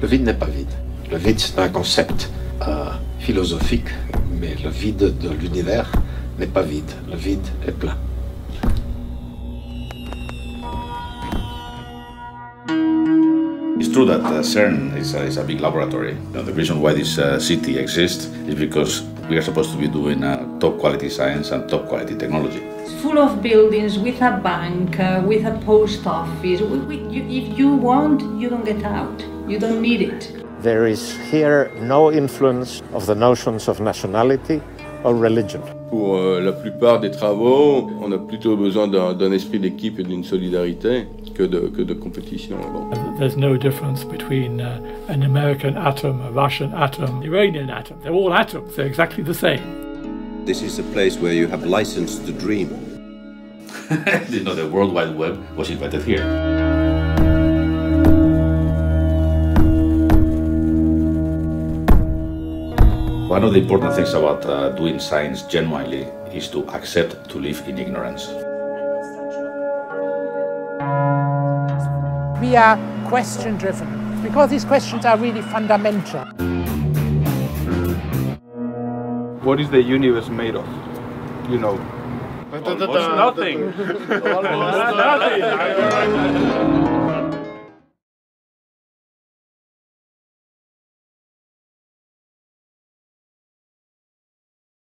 Le vide n'est pas vide. Le vide, c'est un concept euh, philosophique, mais le vide de l'univers n'est pas vide. Le vide est plein. It's true that uh, CERN is a, is a big laboratory. You the reason why this uh, city exists is because we are supposed to be doing uh, top quality science and top quality technology. It's full of buildings with a bank, uh, with a post office. We, we, you, if you want, you don't get out. You don't need it. There is here no influence of the notions of nationality or religion. Pour euh, la plupart des travaux, on a plutôt besoin d'un esprit d'équipe et d'une solidarité que de, que de compétition. Bon. There's no difference between uh, an American atom, a Russian atom, an Iranian atom. They're all atoms, they're exactly the same. This is a place where you have license to dream. you know, the World Wide Web was invented here. One of the important things about uh, doing science genuinely is to accept to live in ignorance. We are question driven because these questions are really fundamental. What is the universe made of? You know. Almost nothing. Almost nothing.